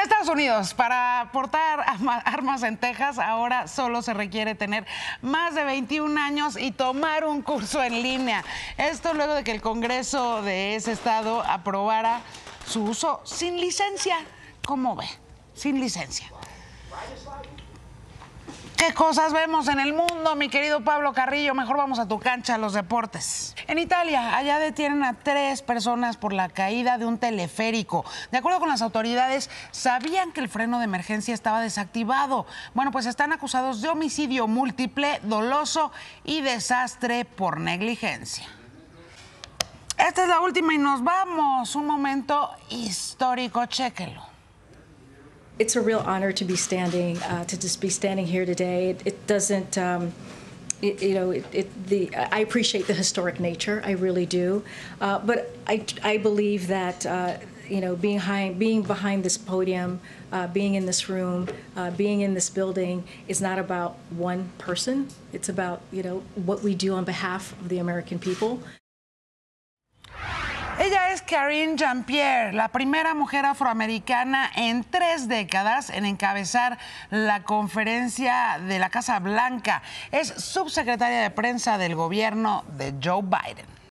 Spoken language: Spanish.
En Estados Unidos, para portar armas en Texas, ahora solo se requiere tener más de 21 años y tomar un curso en línea. Esto luego de que el Congreso de ese estado aprobara su uso sin licencia. ¿Cómo ve? Sin licencia. ¿Qué cosas vemos en el mundo, mi querido Pablo Carrillo? Mejor vamos a tu cancha, los deportes. En Italia, allá detienen a tres personas por la caída de un teleférico. De acuerdo con las autoridades, sabían que el freno de emergencia estaba desactivado. Bueno, pues están acusados de homicidio múltiple, doloso y desastre por negligencia. Esta es la última y nos vamos. Un momento histórico, chéquelo. It's a real honor to be standing, uh, to just be standing here today. It, it doesn't, um, it, you know, it, it, the I appreciate the historic nature, I really do, uh, but I, I believe that. Uh, you know, being behind, being behind this podium, uh, being in this room, uh, being in this building is not about one person. It's about, you know, what we do on behalf of the American people. Ella es Karine Jean-Pierre, la primera mujer afroamericana en tres décadas en encabezar la conferencia de la Casa Blanca. Es subsecretaria de prensa del gobierno de Joe Biden.